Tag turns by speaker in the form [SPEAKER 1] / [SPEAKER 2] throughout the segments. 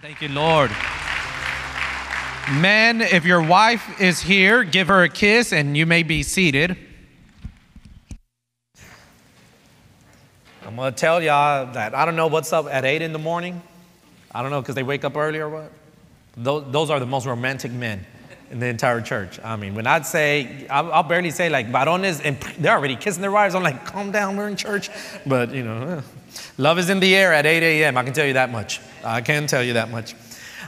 [SPEAKER 1] Thank you, Lord. Men, if your wife is here, give her a kiss and you may be seated. I'm gonna tell y'all that I don't know what's up at 8 in the morning. I don't know because they wake up early or what. Those, those are the most romantic men in the entire church. I mean, when I'd say, I'll, I'll barely say like varones, and they're already kissing their wives. I'm like, calm down, we're in church. But, you know, eh. Love is in the air at 8 a.m. I can tell you that much. I can tell you that much.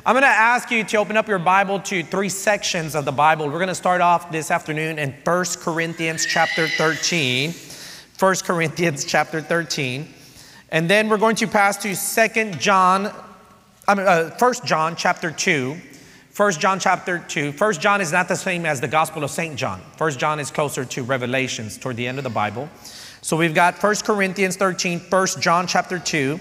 [SPEAKER 1] I'm going to ask you to open up your Bible to three sections of the Bible. We're going to start off this afternoon in 1 Corinthians chapter 13. 1 Corinthians chapter 13. And then we're going to pass to 2 John, I mean, uh, 1 John chapter 2. 1 John chapter 2. 1 John is not the same as the Gospel of St. John. 1 John is closer to Revelations toward the end of the Bible. So we've got 1 Corinthians 13, 1 John chapter 2.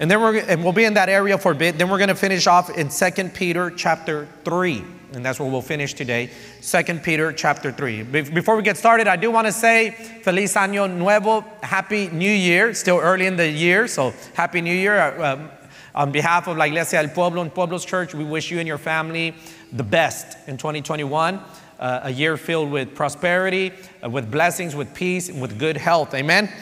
[SPEAKER 1] And then we're, and we'll be in that area for a bit. Then we're going to finish off in 2 Peter chapter 3 and that's where we'll finish today. 2 Peter chapter 3. Before we get started, I do want to say Feliz Año Nuevo, Happy New Year. still early in the year, so Happy New Year. Uh, um, on behalf of La Iglesia del Pueblo and Pueblos Church, we wish you and your family the best in 2021. Uh, a year filled with prosperity, uh, with blessings, with peace, with good health. Amen?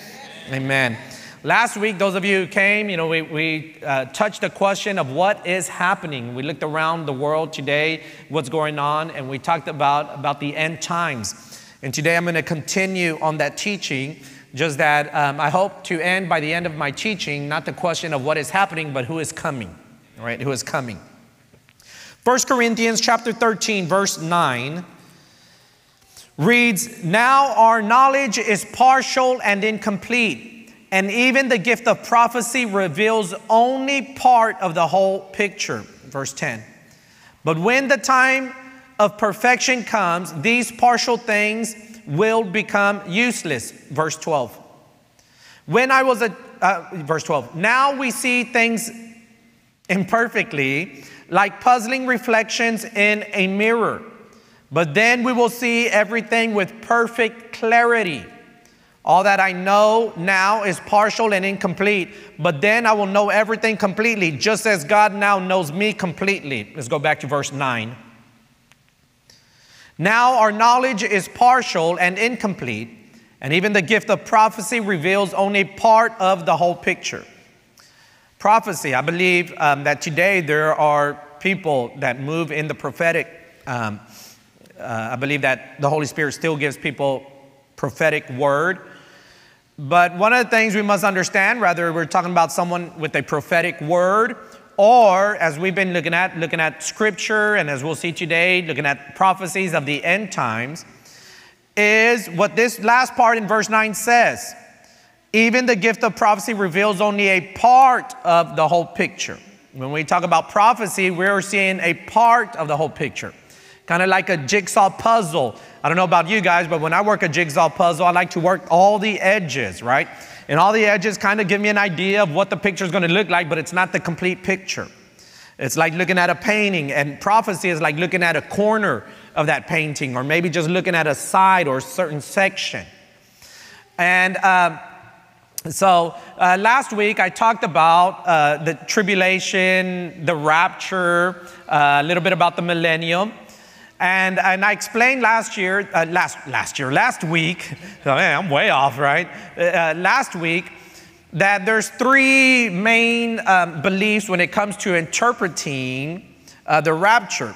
[SPEAKER 1] Amen. Amen. Last week, those of you who came, you know, we, we uh, touched the question of what is happening. We looked around the world today, what's going on, and we talked about, about the end times. And today I'm going to continue on that teaching, just that um, I hope to end by the end of my teaching, not the question of what is happening, but who is coming, right? Who is coming. 1 Corinthians chapter 13, verse 9 reads, Now our knowledge is partial and incomplete and even the gift of prophecy reveals only part of the whole picture. Verse 10. But when the time of perfection comes, these partial things will become useless. Verse 12. When I was a, uh, verse 12. Now we see things imperfectly, like puzzling reflections in a mirror. But then we will see everything with perfect clarity. All that I know now is partial and incomplete, but then I will know everything completely, just as God now knows me completely. Let's go back to verse 9. Now our knowledge is partial and incomplete, and even the gift of prophecy reveals only part of the whole picture. Prophecy, I believe um, that today there are people that move in the prophetic. Um, uh, I believe that the Holy Spirit still gives people prophetic word but one of the things we must understand, whether we're talking about someone with a prophetic word, or as we've been looking at, looking at scripture, and as we'll see today, looking at prophecies of the end times, is what this last part in verse 9 says. Even the gift of prophecy reveals only a part of the whole picture. When we talk about prophecy, we're seeing a part of the whole picture, kind of like a jigsaw puzzle I don't know about you guys, but when I work a jigsaw puzzle, I like to work all the edges, right? And all the edges kind of give me an idea of what the picture is going to look like, but it's not the complete picture. It's like looking at a painting, and prophecy is like looking at a corner of that painting, or maybe just looking at a side or a certain section. And um, so uh, last week I talked about uh, the tribulation, the rapture, uh, a little bit about the millennium. And, and I explained last year, uh, last, last year, last week, I'm way off, right? Uh, uh, last week, that there's three main um, beliefs when it comes to interpreting uh, the rapture.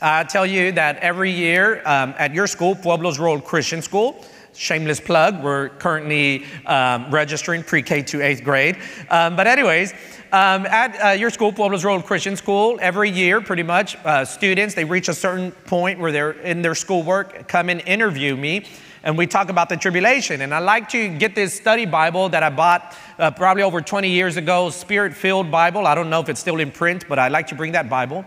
[SPEAKER 1] I tell you that every year um, at your school, Pueblos Rural Christian School, shameless plug, we're currently um, registering pre K to eighth grade. Um, but, anyways, um, at uh, your school, Pueblos Road Christian School, every year, pretty much, uh, students, they reach a certain point where they're in their schoolwork, come and interview me, and we talk about the tribulation. And I like to get this study Bible that I bought uh, probably over 20 years ago, Spirit Filled Bible. I don't know if it's still in print, but I like to bring that Bible.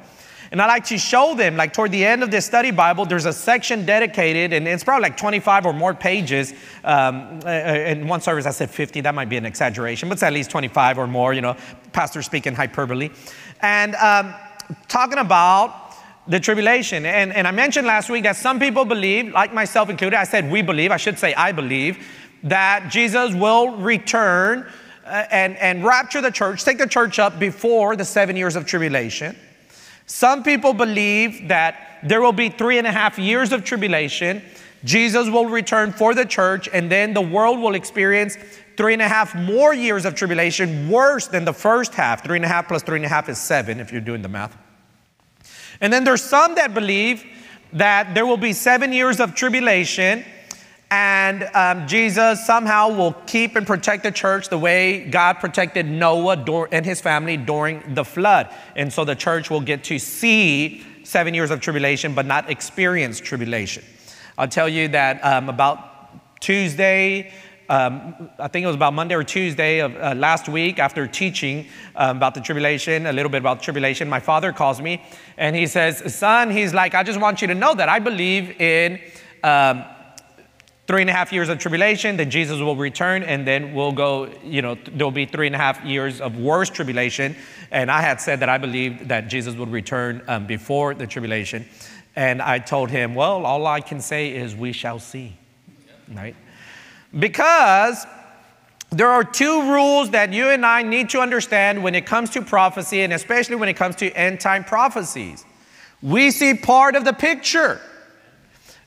[SPEAKER 1] And I like to show them, like toward the end of this study Bible, there's a section dedicated, and it's probably like 25 or more pages. Um, in one service, I said 50. That might be an exaggeration, but it's at least 25 or more, you know, pastor speaking hyperbole. And um, talking about the tribulation. And, and I mentioned last week that some people believe, like myself included, I said we believe, I should say I believe, that Jesus will return uh, and, and rapture the church, take the church up before the seven years of tribulation. Some people believe that there will be three and a half years of tribulation. Jesus will return for the church, and then the world will experience three and a half more years of tribulation, worse than the first half. Three and a half plus three and a half is seven, if you're doing the math. And then there's some that believe that there will be seven years of tribulation, and um, Jesus somehow will keep and protect the church the way God protected Noah and his family during the flood. And so the church will get to see seven years of tribulation, but not experience tribulation. I'll tell you that um, about Tuesday, um, I think it was about Monday or Tuesday of uh, last week after teaching um, about the tribulation, a little bit about tribulation, my father calls me and he says, Son, he's like, I just want you to know that I believe in um, three and a half years of tribulation, then Jesus will return, and then we'll go, you know, there'll be three and a half years of worse tribulation. And I had said that I believed that Jesus would return um, before the tribulation. And I told him, Well, all I can say is we shall see, right? Because there are two rules that you and I need to understand when it comes to prophecy, and especially when it comes to end time prophecies. We see part of the picture.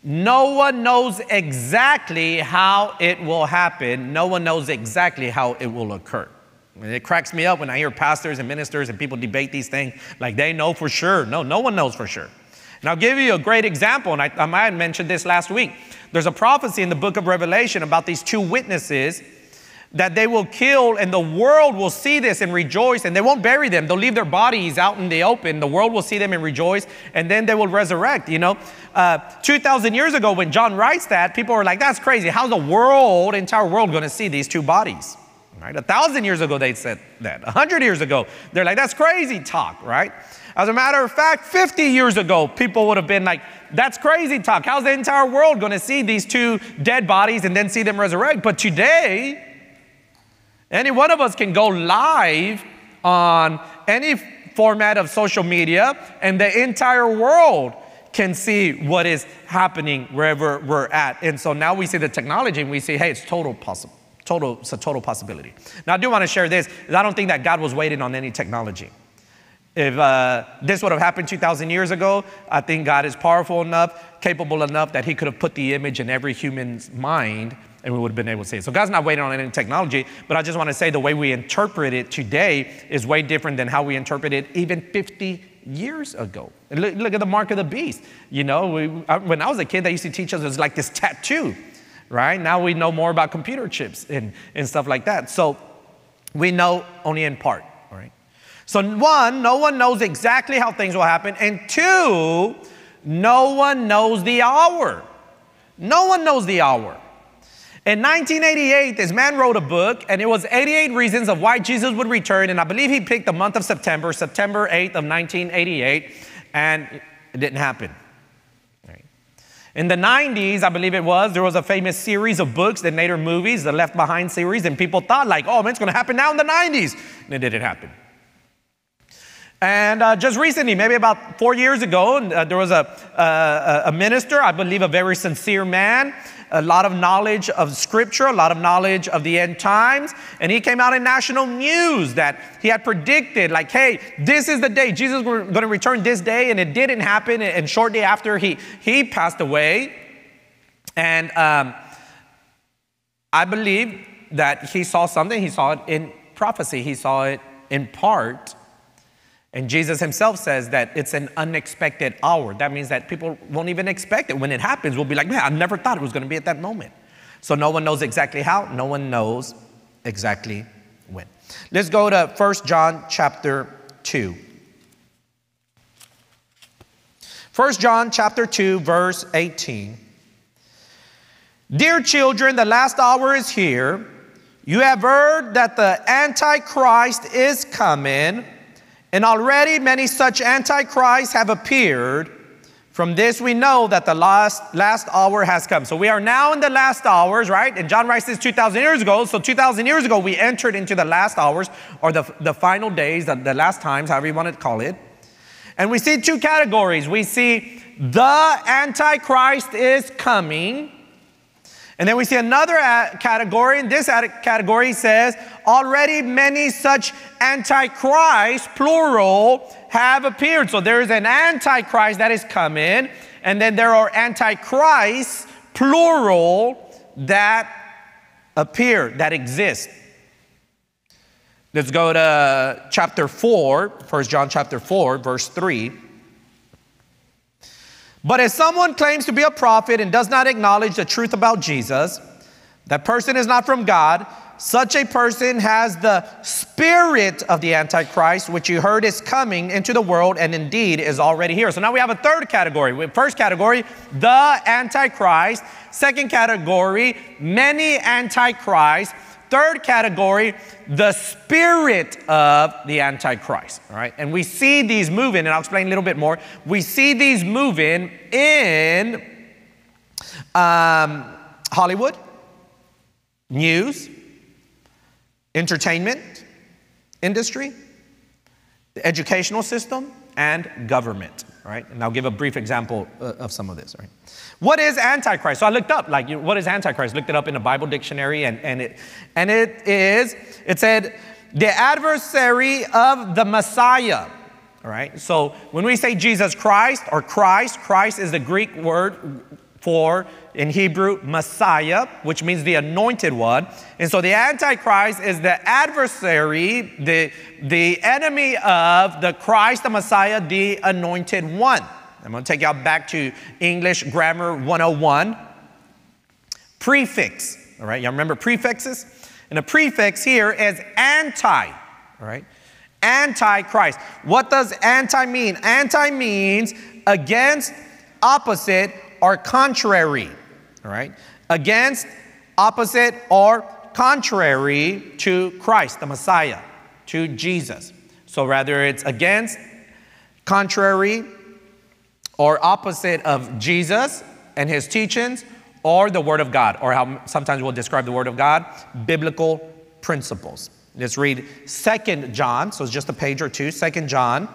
[SPEAKER 1] No one knows exactly how it will happen. No one knows exactly how it will occur. And it cracks me up when I hear pastors and ministers and people debate these things like they know for sure. No, no one knows for sure. And I'll give you a great example, and I, I might have mentioned this last week. There's a prophecy in the book of Revelation about these two witnesses that they will kill, and the world will see this and rejoice, and they won't bury them. They'll leave their bodies out in the open. The world will see them and rejoice, and then they will resurrect. You know, uh, 2,000 years ago, when John writes that, people were like, that's crazy. How's the world, entire world, going to see these two bodies? Right? A thousand years ago, they said that. A hundred years ago, they're like, that's crazy talk, right? As a matter of fact, 50 years ago, people would have been like, that's crazy talk. How's the entire world going to see these two dead bodies and then see them resurrect? But today, any one of us can go live on any format of social media, and the entire world can see what is happening wherever we're at. And so now we see the technology and we say, hey, it's total possible. Total, it's a total possibility. Now, I do want to share this. I don't think that God was waiting on any technology. If uh, this would have happened 2,000 years ago, I think God is powerful enough, capable enough that He could have put the image in every human's mind and we would have been able to see it. So God's not waiting on any technology, but I just want to say the way we interpret it today is way different than how we interpret it even 50 years ago. Look, look, at the mark of the beast. You know, we, I, when I was a kid, they used to teach us it was like this tattoo, right? Now we know more about computer chips and, and stuff like that. So we know only in part, right? So, one, no one knows exactly how things will happen. And two, no one knows the hour. No one knows the hour. In 1988, this man wrote a book, and it was 88 reasons of why Jesus would return. And I believe he picked the month of September, September 8th of 1988, and it didn't happen. In the 90s, I believe it was, there was a famous series of books that later movies, the Left Behind series, and people thought like, oh man, it's to happen now in the 90s. And it didn't happen. And uh, just recently, maybe about four years ago, uh, there was a, uh, a minister, I believe a very sincere man, a lot of knowledge of scripture, a lot of knowledge of the end times. And he came out in national news that he had predicted, like, hey, this is the day Jesus was going to return this day. And it didn't happen. And shortly after, he, he passed away. And um, I believe that he saw something. He saw it in prophecy, he saw it in part. And Jesus himself says that it's an unexpected hour. That means that people won't even expect it. When it happens, we'll be like, man, I never thought it was going to be at that moment. So no one knows exactly how, no one knows exactly when. Let's go to 1 John chapter 2. 1 John chapter 2 verse 18. Dear children, the last hour is here. You have heard that the antichrist is coming and already many such antichrists have appeared. From this we know that the last, last hour has come. So we are now in the last hours, right? And John writes this 2,000 years ago. So 2,000 years ago, we entered into the last hours or the, the final days, the, the last times, however you want to call it. And we see two categories. We see the Antichrist is coming. And then we see another category, and this category says already many such antichrist, plural, have appeared. So there is an antichrist that is coming, and then there are antichrists, plural, that appear, that exist. Let's go to chapter 4, 1 John chapter 4, verse 3. But if someone claims to be a prophet and does not acknowledge the truth about Jesus, that person is not from God. Such a person has the spirit of the Antichrist, which you heard is coming into the world and indeed is already here. So now we have a third category. First category, the Antichrist. Second category, many Antichrists. Third category, the spirit of the Antichrist. All right, and we see these moving, and I'll explain a little bit more. We see these moving in um, Hollywood, news, entertainment industry, the educational system, and government. All right, and I'll give a brief example uh, of some of this. Right. What is Antichrist? So I looked up, like, what is Antichrist? Looked it up in a Bible dictionary, and, and, it, and it is, it said, the adversary of the Messiah. All right, so when we say Jesus Christ or Christ, Christ is the Greek word for, in Hebrew, Messiah, which means the anointed one. And so the Antichrist is the adversary, the, the enemy of the Christ, the Messiah, the anointed one. I'm going to take y'all back to English Grammar 101. Prefix, all right? Y'all remember prefixes? And a prefix here is anti, all right? Antichrist. What does anti mean? Anti means against, opposite, or contrary, all right? Against, opposite, or contrary to Christ, the Messiah, to Jesus. So rather it's against, contrary, or opposite of Jesus and his teachings, or the Word of God, or how sometimes we'll describe the Word of God, biblical principles. Let's read Second John, so it's just a page or two. Second John,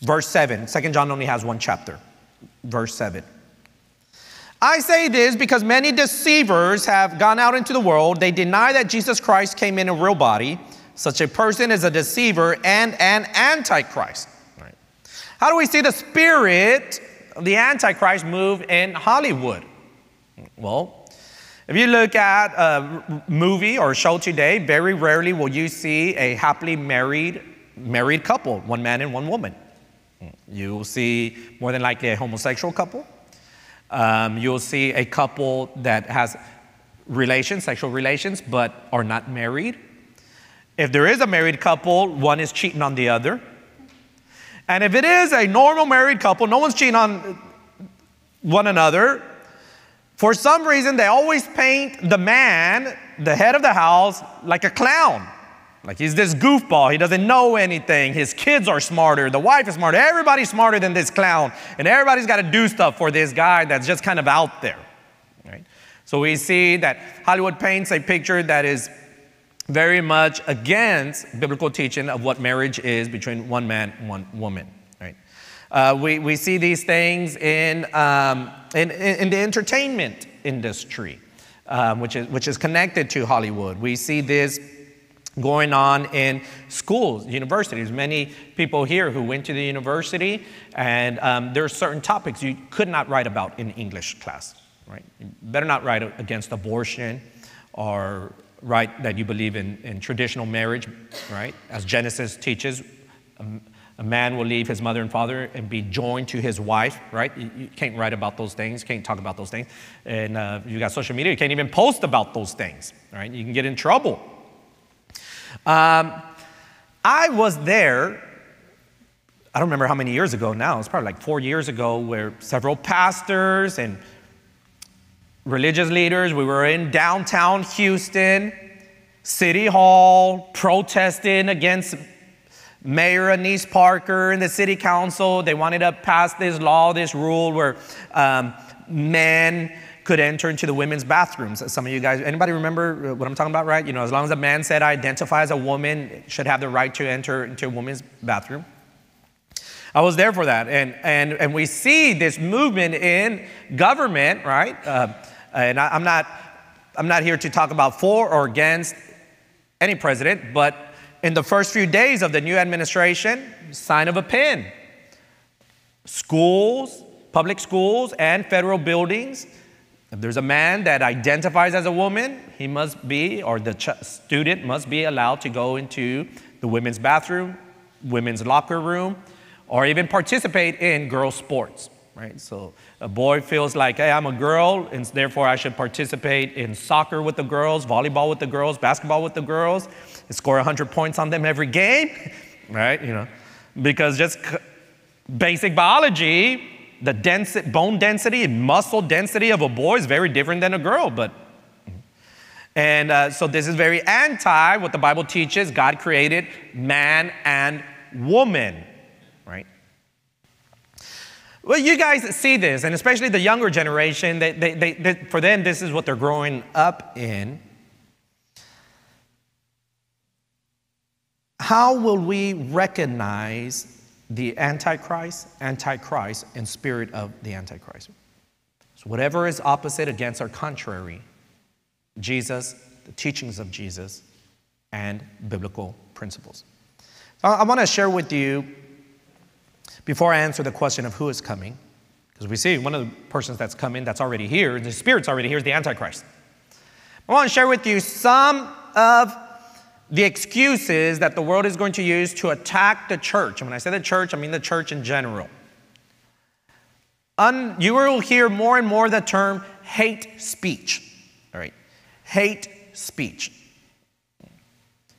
[SPEAKER 1] verse 7. Second John only has one chapter, verse 7. I say this because many deceivers have gone out into the world. They deny that Jesus Christ came in a real body. Such a person is a deceiver and an antichrist. Right. How do we see the spirit of the antichrist move in Hollywood? Well, if you look at a movie or show today, very rarely will you see a happily married married couple, one man and one woman. You will see more than likely a homosexual couple. Um, you'll see a couple that has relations, sexual relations, but are not married. If there is a married couple, one is cheating on the other. And if it is a normal married couple, no one's cheating on one another. For some reason, they always paint the man, the head of the house, like a clown. Like he's this goofball. He doesn't know anything. His kids are smarter. The wife is smarter. Everybody's smarter than this clown. And everybody's got to do stuff for this guy that's just kind of out there. Right? So we see that Hollywood paints a picture that is very much against biblical teaching of what marriage is between one man and one woman. Right? Uh, we, we see these things in, um, in, in, the entertainment industry, um, which, is, which is connected to Hollywood. We see this going on in schools, universities. Many people here who went to the university, and um, there are certain topics you could not write about in English class, right? You better not write against abortion or write that you believe in, in traditional marriage, right? As Genesis teaches, um, a man will leave his mother and father and be joined to his wife, right? You, you can't write about those things, can't talk about those things. And uh, you got social media, you can't even post about those things, right? You can get in trouble um, I was there, I don't remember how many years ago now, it's probably like four years ago, where several pastors and religious leaders, we were in downtown Houston, City Hall, protesting against Mayor Annise Parker and the city council. They wanted to pass this law, this rule where um, men could enter into the women's bathrooms. Some of you guys, anybody remember what I'm talking about, right? You know, as long as a man said, I identify as a woman, should have the right to enter into a woman's bathroom. I was there for that. And, and, and we see this movement in government, right? Uh, and I, I'm, not, I'm not here to talk about for or against any president, but in the first few days of the new administration, sign of a pen. Schools, public schools, and federal buildings. If there's a man that identifies as a woman, he must be, or the ch- student must be allowed to go into the women's bathroom, women's locker room, or even participate in girls' sports, right? So a boy feels like, hey, I'm a girl, and therefore I should participate in soccer with the girls, volleyball with the girls, basketball with the girls, score 100 points on them every game, right? You know, because just c- basic biology, the density, bone density and muscle density of a boy is very different than a girl, but and uh, so this is very anti what the Bible teaches. God created man and woman, right? Well, you guys see this, and especially the younger generation, they, they, they, they, for them, this is what they're growing up in. How will we recognize the Antichrist, Antichrist, and spirit of the Antichrist? So, whatever is opposite, against, or contrary, Jesus, the teachings of Jesus, and biblical principles. So I want to share with you, before I answer the question of who is coming, because we see one of the persons that's coming that's already here, the Spirit's already here, is the Antichrist. I want to share with you some of the excuses that the world is going to use to attack the church. And when I say the church, I mean the church in general. Un, you will hear more and more the term hate speech. All right hate speech.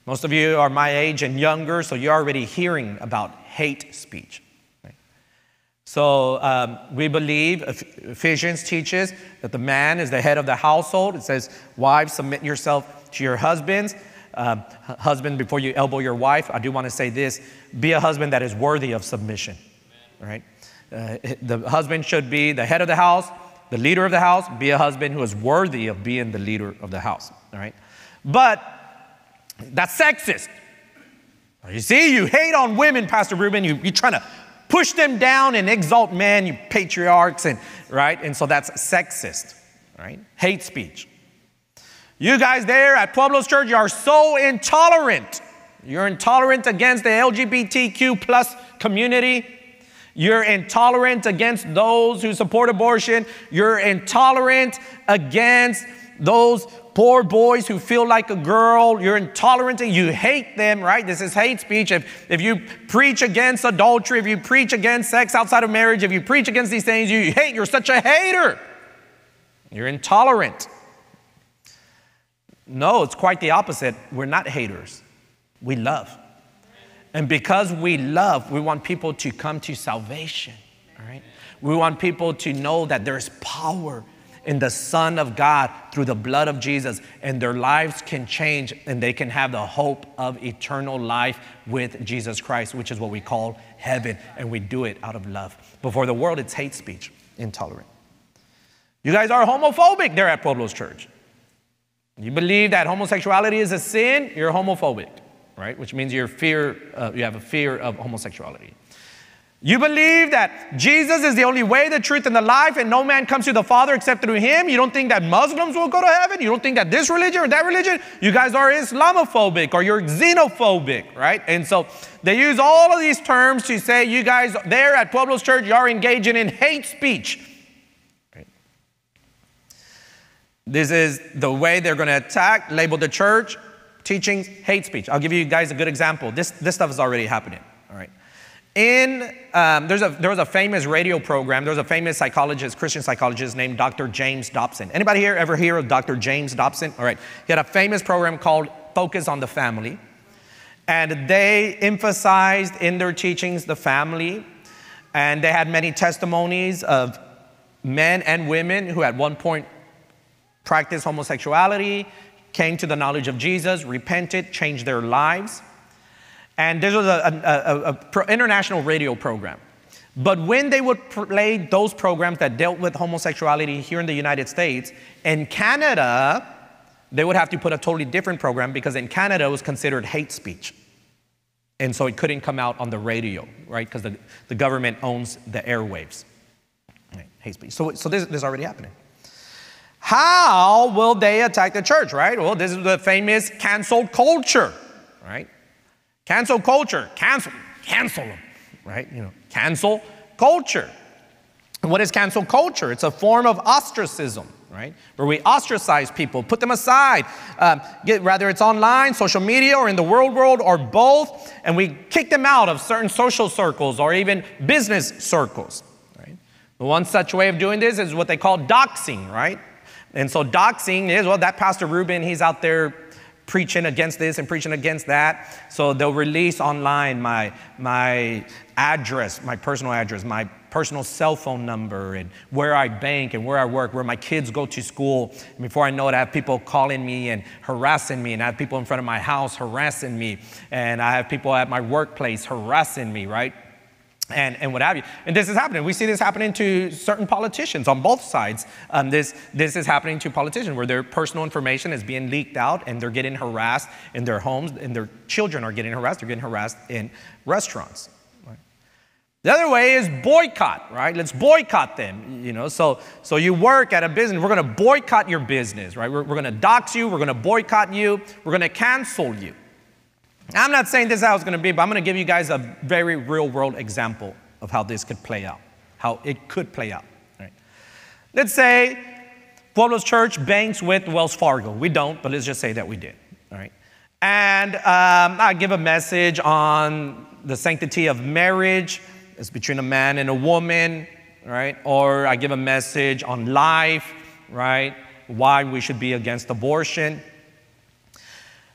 [SPEAKER 1] Most of you are my age and younger, so you're already hearing about hate speech. So um, we believe Ephesians teaches that the man is the head of the household. It says, "Wives, submit yourself to your husbands." Uh, husband, before you elbow your wife, I do want to say this: be a husband that is worthy of submission. Right? Uh, the husband should be the head of the house the leader of the house, be a husband who is worthy of being the leader of the house. All right? But that's sexist. You see, you hate on women, Pastor Ruben. You, you're trying to push them down and exalt men, you patriarchs, and right? And so that's sexist, right? Hate speech. You guys there at Pueblo's Church, you are so intolerant. You're intolerant against the LGBTQ plus community. You're intolerant against those who support abortion. You're intolerant against those poor boys who feel like a girl. You're intolerant and you hate them, right? This is hate speech. If, if you preach against adultery, if you preach against sex outside of marriage, if you preach against these things, you hate. You're such a hater. You're intolerant. No, it's quite the opposite. We're not haters, we love. And because we love, we want people to come to salvation, all right? We want people to know that there's power in the Son of God through the blood of Jesus, and their lives can change and they can have the hope of eternal life with Jesus Christ, which is what we call heaven, and we do it out of love. Before the world, it's hate speech, intolerant. You guys are homophobic there at Pueblo's Church. You believe that homosexuality is a sin, you're homophobic right? Which means you're fear, uh, you have a fear of homosexuality. You believe that Jesus is the only way, the truth, and the life, and no man comes to the Father except through him. You don't think that Muslims will go to heaven. You don't think that this religion or that religion. You guys are Islamophobic or you're xenophobic, right? And so they use all of these terms to say you guys there at Pueblo's Church, you are engaging in hate speech. Right? This is the way they're going to attack, label the church, teachings, hate speech. I'll give you guys a good example. This, this stuff is already happening, all right? In, um, there's a, there was a famous radio program, there was a famous psychologist, Christian psychologist named Dr. James Dobson. Anybody here ever hear of Dr. James Dobson? All right, he had a famous program called Focus on the Family. And they emphasized in their teachings the family. And they had many testimonies of men and women who at one point practiced homosexuality, came to the knowledge of Jesus, repented, changed their lives. And this was an international radio program. But when they would play those programs that dealt with homosexuality here in the United States, in Canada, they would have to put a totally different program because in Canada it was considered hate speech. And so it couldn't come out on the radio, right? Because the, the government owns the airwaves. Right, hate speech. So, so this, this is already happening. How will they attack the church, right? Well, this is the famous cancel culture, right? Cancel culture, cancel, cancel them, right? You know, cancel culture. What is cancel culture? It's a form of ostracism, right? Where we ostracize people, put them aside, um, get, whether it's online, social media, or in the world world, or both, and we kick them out of certain social circles or even business circles, right? One such way of doing this is what they call doxing, right? And so doxing is, well, that Pastor Ruben, he's out there preaching against this and preaching against that. So they'll release online my, my address, my personal address, my personal cell phone number, and where I bank and where I work, where my kids go to school. And before I know it, I have people calling me and harassing me, and I have people in front of my house harassing me, and I have people at my workplace harassing me, right? And, and what have you. And this is happening. We see this happening to certain politicians on both sides. Um, this, this is happening to politicians where their personal information is being leaked out and they're getting harassed in their homes and their children are getting harassed. They're getting harassed in restaurants. The other way is boycott, right? Let's boycott them, you know. So, so you work at a business, we're gonna boycott your business, right? We're, we're gonna dox you, we're gonna boycott you, we're gonna cancel you. I'm not saying this is how it's going to be, but I'm going to give you guys a very real world example of how this could play out, how it could play out. Right? Let's say Pueblo's Church banks with Wells Fargo. We don't, but let's just say that we did. All right? And um, I give a message on the sanctity of marriage. It's between a man and a woman, right? Or I give a message on life, right? Why we should be against abortion.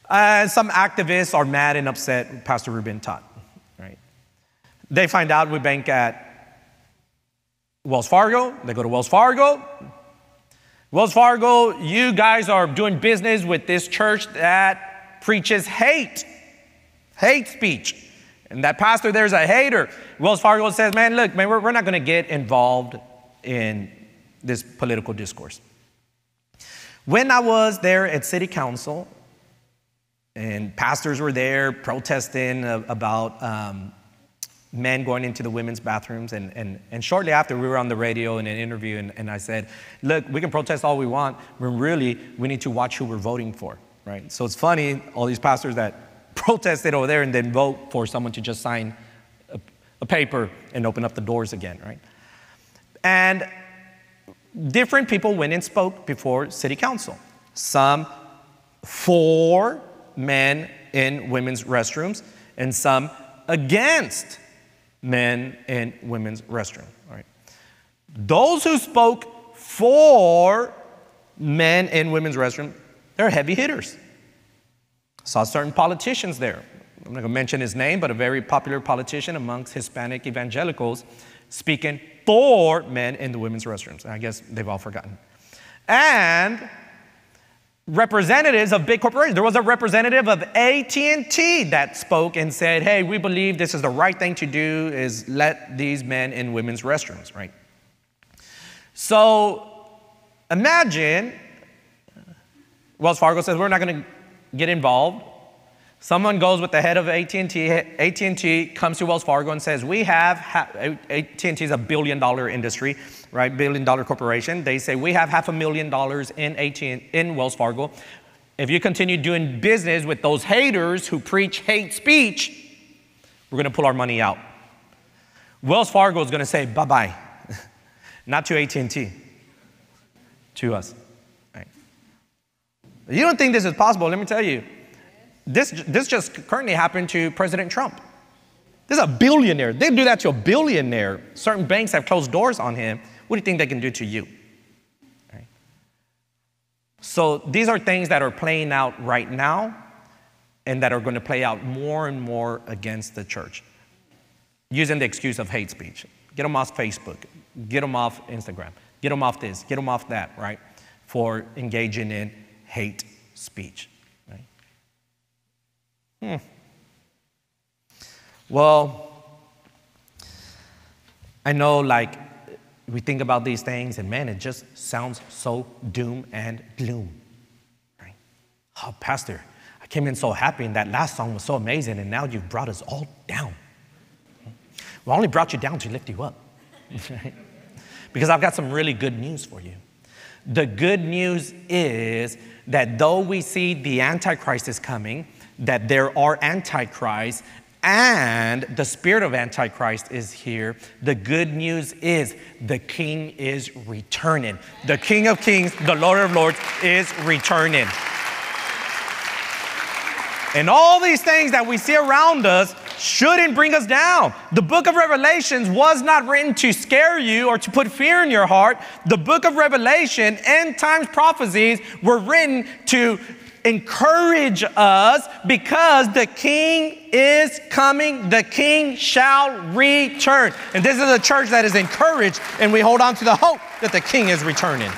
[SPEAKER 1] Uh, some activists are mad and upset with Pastor Ruben taught, right? They find out we bank at Wells Fargo. They go to Wells Fargo. Wells Fargo, you guys are doing business with this church that preaches hate, hate speech. And that pastor there's a hater. Wells Fargo says, man, look, man, we're, we're not going to get involved in this political discourse. When I was there at city council, and pastors were there protesting about um, men going into the women's bathrooms. And, and, and shortly after, we were on the radio in an interview, and, and I said, Look, we can protest all we want, but really, we need to watch who we're voting for, right? So it's funny, all these pastors that protested over there and then vote for someone to just sign a, a paper and open up the doors again, right? And different people went and spoke before city council. Some for men in women's restrooms and some against men in women's restrooms. Right? Those who spoke for men in women's restrooms, they're heavy hitters. Saw certain politicians there. I'm not going to mention his name, but a very popular politician amongst Hispanic evangelicals speaking for men in the women's restrooms. I guess they've all forgotten. And representatives of big corporations. There was a representative of AT&T that spoke and said, "Hey, we believe this is the right thing to do is let these men in women's restrooms, right?" So, imagine Wells Fargo says, "We're not going to get involved." Someone goes with the head of AT&T. AT&T comes to Wells Fargo and says, "We have AT&T is a billion dollar industry right? Billion dollar corporation. They say, we have half a million dollars in AT in Wells Fargo. If you continue doing business with those haters who preach hate speech, we're going to pull our money out. Wells Fargo is going to say bye bye, not to AT&T, to us. Right? You don't think this is possible? Let me tell you. This, this just currently happened to President Trump. This is a billionaire. They do that to a billionaire. Certain banks have closed doors on him what do you think they can do to you? Right? So these are things that are playing out right now and that are going to play out more and more against the church using the excuse of hate speech. Get them off Facebook, get them off Instagram, get them off this, get them off that, right? For engaging in hate speech. Right? Hmm. Well, I know like we think about these things, and man, it just sounds so doom and gloom. Right? Oh, Pastor, I came in so happy, and that last song was so amazing, and now you've brought us all down. Well, I only brought you down to lift you up. because I've got some really good news for you. The good news is that though we see the Antichrist is coming, that there are antichrists and the spirit of antichrist is here the good news is the king is returning the king of kings the lord of lords is returning and all these things that we see around us shouldn't bring us down. The book of Revelations was not written to scare you or to put fear in your heart. The book of Revelation, end times prophecies, were written to encourage us because the king is coming. The king shall return. And this is a church that is encouraged, and we hold on to the hope that the king is returning.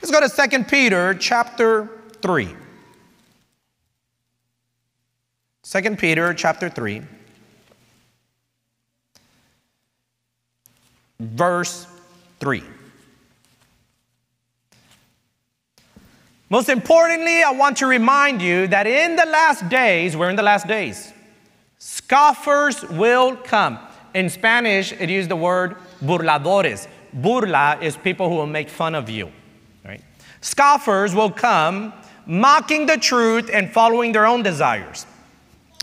[SPEAKER 1] Let's go to 2 Peter chapter 3. 2 Peter chapter 3, verse 3. Most importantly, I want to remind you that in the last days, we're in the last days, scoffers will come. In Spanish, it used the word burladores. Burla is people who will make fun of you. Right? Scoffers will come mocking the truth and following their own desires.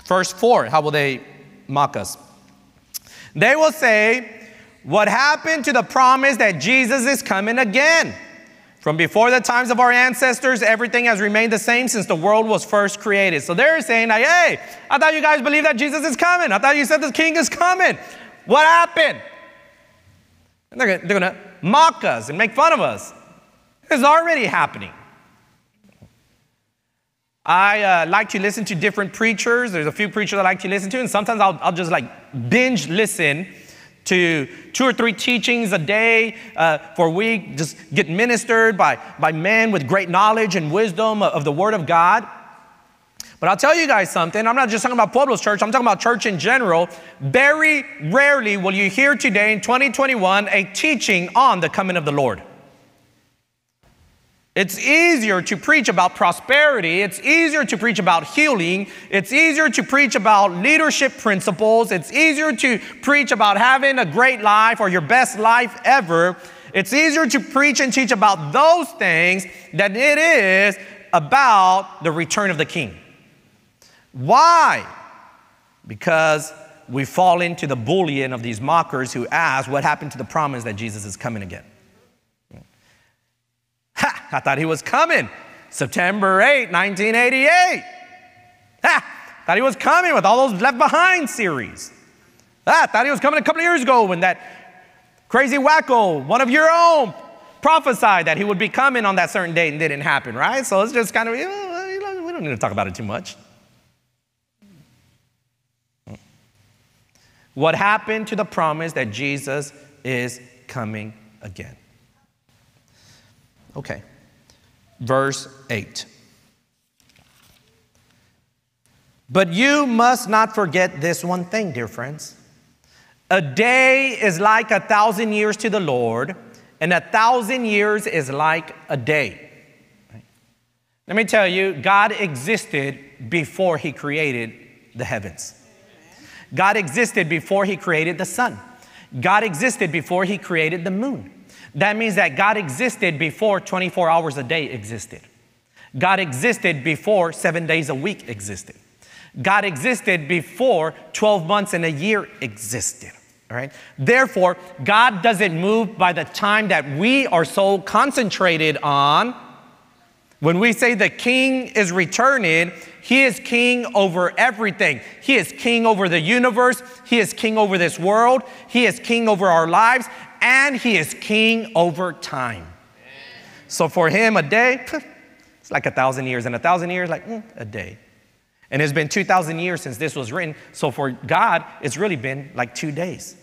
[SPEAKER 1] Verse 4, how will they mock us? They will say, What happened to the promise that Jesus is coming again? From before the times of our ancestors, everything has remained the same since the world was first created. So they're saying, like, hey, I thought you guys believed that Jesus is coming. I thought you said the king is coming. What happened? And they're, they're going to mock us and make fun of us. It's already happening. I uh, like to listen to different preachers. There's a few preachers I like to listen to, and sometimes I'll, I'll just like binge listen to two or three teachings a day uh, for a week, just get ministered by, by men with great knowledge and wisdom of the Word of God. But I'll tell you guys something. I'm not just talking about Pueblo's church, I'm talking about church in general. Very rarely will you hear today in 2021 a teaching on the coming of the Lord. It's easier to preach about prosperity. It's easier to preach about healing. It's easier to preach about leadership principles. It's easier to preach about having a great life or your best life ever. It's easier to preach and teach about those things than it is about the return of the king. Why? Because we fall into the bullying of these mockers who ask, What happened to the promise that Jesus is coming again? Ha! I thought he was coming. September 8, 1988. Ha! Thought he was coming with all those Left Behind series. Ah, thought he was coming a couple of years ago when that crazy wacko, one of your own, prophesied that he would be coming on that certain date and didn't happen, right? So it's just kind of, you know, we don't need to talk about it too much. What happened to the promise that Jesus is coming again? Okay. Verse 8. But you must not forget this one thing, dear friends. A day is like a thousand years to the Lord, and a thousand years is like a day. Let me tell you, God existed before He created the heavens. God existed before He created the sun. God existed before He created the moon. That means that God existed before 24 hours a day existed. God existed before seven days a week existed. God existed before 12 months and a year existed. All right. Therefore, God doesn't move by the time that we are so concentrated on. When we say the king is returning, he is king over everything. He is king over the universe. He is king over this world. He is king over our lives and he is king over time. So for him, a day, it's like a thousand years, and a thousand years, like mm, a day. And it's been 2,000 years since this was written. So for God, it's really been like two days.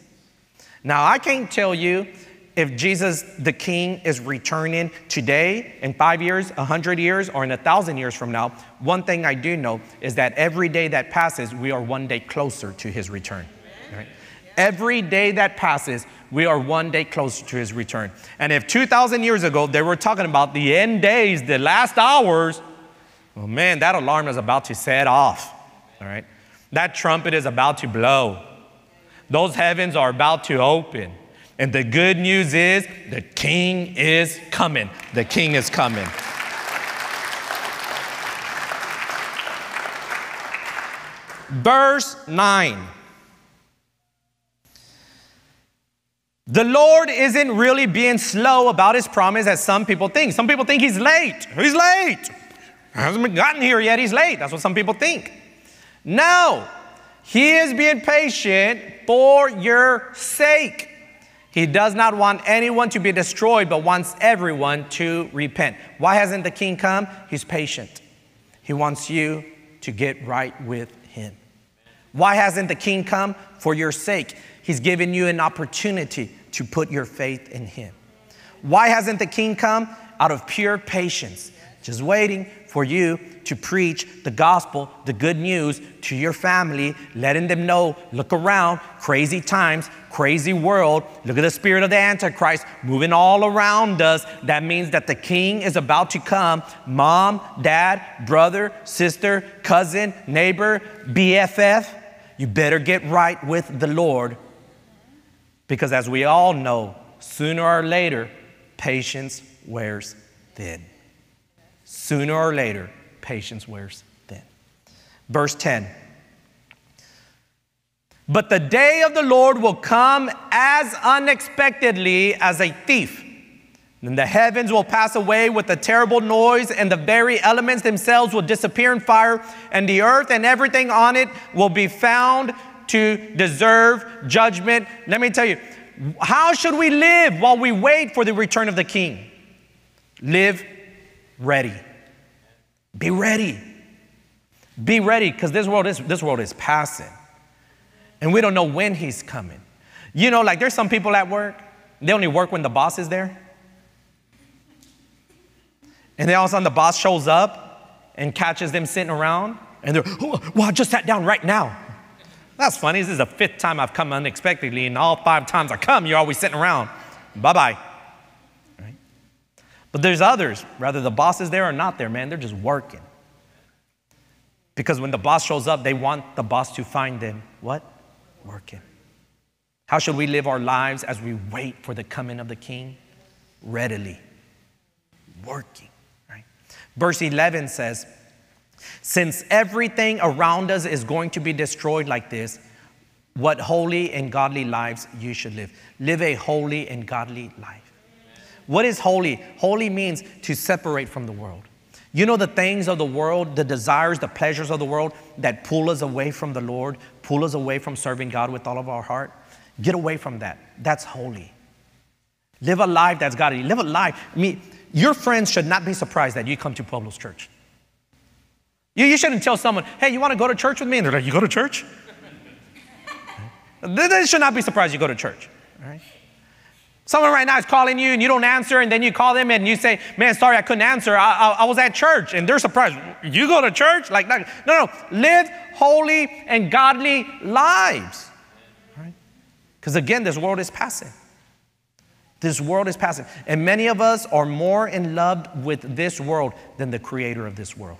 [SPEAKER 1] Now, I can't tell you if Jesus the King is returning today, in five years, a hundred years, or in a thousand years from now. One thing I do know is that every day that passes, we are one day closer to his return. Every day that passes, we are one day closer to his return. And if 2,000 years ago they were talking about the end days, the last hours, well, man, that alarm is about to set off. All right? That trumpet is about to blow. Those heavens are about to open. And the good news is the king is coming. The king is coming. Verse 9. The Lord isn't really being slow about his promise as some people think. Some people think he's late. He's late. He hasn't gotten here yet. He's late. That's what some people think. No, he is being patient for your sake. He does not want anyone to be destroyed, but wants everyone to repent. Why hasn't the king come? He's patient. He wants you to get right with him. Why hasn't the king come? For your sake. He's given you an opportunity to put your faith in him. Why hasn't the king come? Out of pure patience, just waiting for you to preach the gospel, the good news to your family, letting them know look around, crazy times, crazy world. Look at the spirit of the Antichrist moving all around us. That means that the king is about to come. Mom, dad, brother, sister, cousin, neighbor, BFF, you better get right with the Lord. Because as we all know, sooner or later, patience wears thin. Sooner or later, patience wears thin. Verse 10 But the day of the Lord will come as unexpectedly as a thief. And the heavens will pass away with a terrible noise, and the very elements themselves will disappear in fire, and the earth and everything on it will be found to deserve judgment. Let me tell you, how should we live while we wait for the return of the king? Live ready. Be ready. Be ready because this world is this world is passing. And we don't know when he's coming. You know, like there's some people at work, they only work when the boss is there. And then all of a sudden the boss shows up and catches them sitting around, and they're, oh, well, I just sat down right now. That's funny. This is the fifth time I've come unexpectedly, and all five times I come, you're always sitting around. Bye bye. But there's others, whether the boss is there or not there, man, they're just working. Because when the boss shows up, they want the boss to find them what? Working. How should we live our lives as we wait for the coming of the king? Readily. Working, right? Verse 11 says, Since everything around us is going to be destroyed like this, what holy and godly lives you should live. Live a holy and godly life. What is holy? Holy means to separate from the world. You know, the things of the world, the desires, the pleasures of the world that pull us away from the Lord, pull us away from serving God with all of our heart. Get away from that. That's holy. Live a life that's godly. Live a life. I mean, your friends should not be surprised that you come to Pueblo's church. You, you shouldn't tell someone, hey, you want to go to church with me? And they're like, you go to church? they should not be surprised you go to church. Right? Someone right now is calling you and you don't answer, and then you call them and you say, Man, sorry, I couldn't answer. I, I, I was at church. And they're surprised. You go to church? Like, no, no. Live holy and godly lives. Right? Because again, this world is passing. This world is passing. And many of us are more in love with this world than the creator of this world.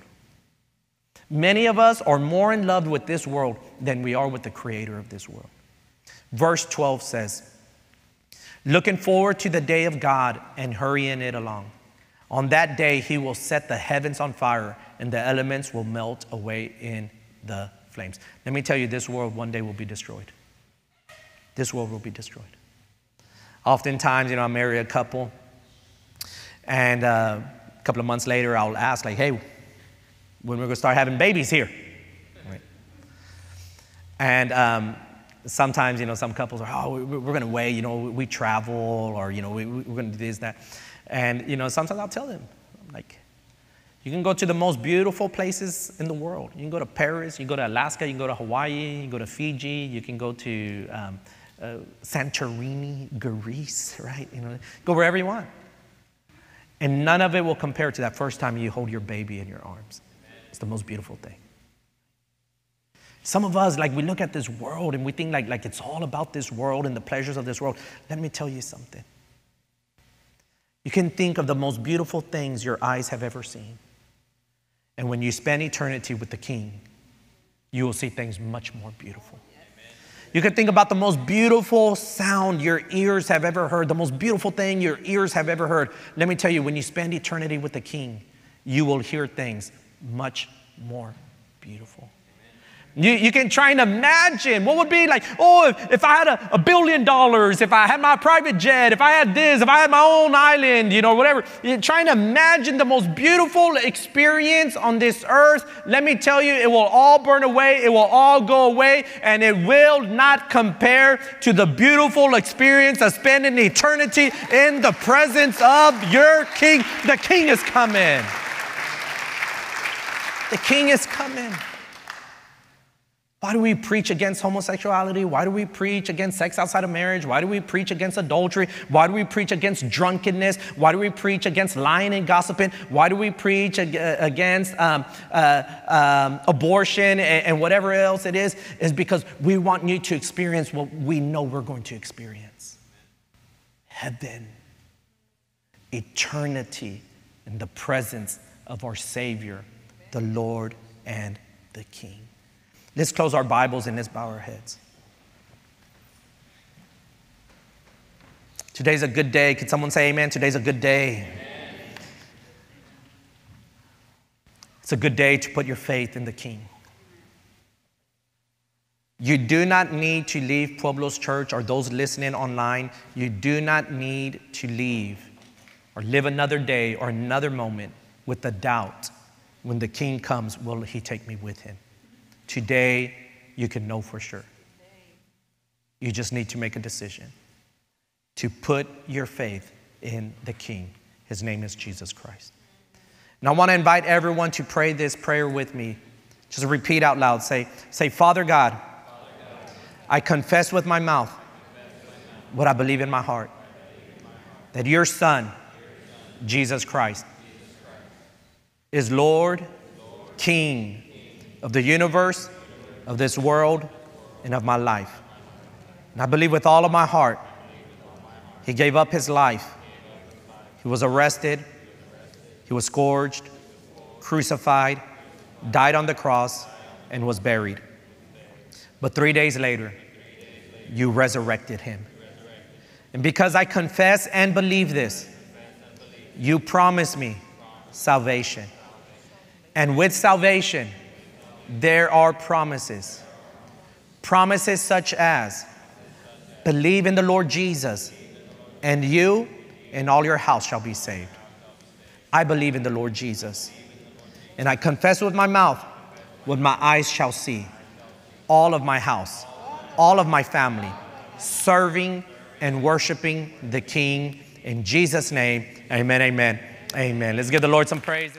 [SPEAKER 1] Many of us are more in love with this world than we are with the creator of this world. Verse 12 says, looking forward to the day of God and hurrying it along. On that day, he will set the heavens on fire and the elements will melt away in the flames. Let me tell you, this world one day will be destroyed. This world will be destroyed. Oftentimes, you know, I marry a couple, and uh, a couple of months later, I'll ask, like, hey, when we're going to start having babies here? Right. And um, sometimes, you know, some couples are, oh, we're going to wait, you know, we travel or, you know, we, are going to do this, that. And, you know, sometimes I'll tell them, like, you can go to the most beautiful places in the world. You can go to Paris, you can go to Alaska, you can go to Hawaii, you can go to Fiji, you can go to um, uh, Santorini, Greece, right? You know, go wherever you want. And none of it will compare to that first time you hold your baby in your arms. It's the most beautiful thing. Some of us, like, we look at this world and we think like, like it's all about this world and the pleasures of this world. Let me tell you something. You can think of the most beautiful things your eyes have ever seen. And when you spend eternity with the King, you will see things much more beautiful. You could think about the most beautiful sound your ears have ever heard, the most beautiful thing your ears have ever heard. Let me tell you, when you spend eternity with the King, you will hear things much more beautiful. You, you can try and imagine what would be like, oh, if, if I had a, a, billion dollars, if I had my private jet, if I had this, if I had my own island, you know, whatever. You're trying to imagine the most beautiful experience on this earth. Let me tell you, it will all burn away, it will all go away, and it will not compare to the beautiful experience of spending eternity in the presence of your King. The King is coming. The King is coming. Why do we preach against homosexuality? Why do we preach against sex outside of marriage? Why do we preach against adultery? Why do we preach against drunkenness? Why do we preach against lying and gossiping? Why do we preach against um, uh, um, abortion and, and whatever else it is? Is because we want you to experience what we know we're going to experience heaven, eternity in the presence of our Savior, the Lord and the King. Let's close our Bibles and let's bow our heads. Today's a good day. Can someone say amen? Today's a good day. Amen. It's a good day to put your faith in the King. You do not need to leave Pueblo's church or those listening online. You do not need to leave or live another day or another moment with the doubt when the King comes, will he take me with him? Today, you can know for sure. You just need to make a decision to put your faith in the King. His name is Jesus Christ. And I want to invite everyone to pray this prayer with me. Just repeat out loud. Say, say Father God, I confess with my mouth what I believe in my heart that your Son, Jesus Christ, is Lord, King, of the universe, of this world, and of my life. And I believe with all of my heart, He gave up His life. He was arrested, He was scourged, crucified, died on the cross, and was buried. But three days later, you resurrected Him. And because I confess and believe this, you promise me salvation. And with salvation, there are promises. Promises such as believe in the Lord Jesus, and you and all your house shall be saved. I believe in the Lord Jesus, and I confess with my mouth, what my eyes shall see, all of my house, all of my family, serving and worshiping the King. In Jesus' name, amen, amen, amen. Let's give the Lord some praise.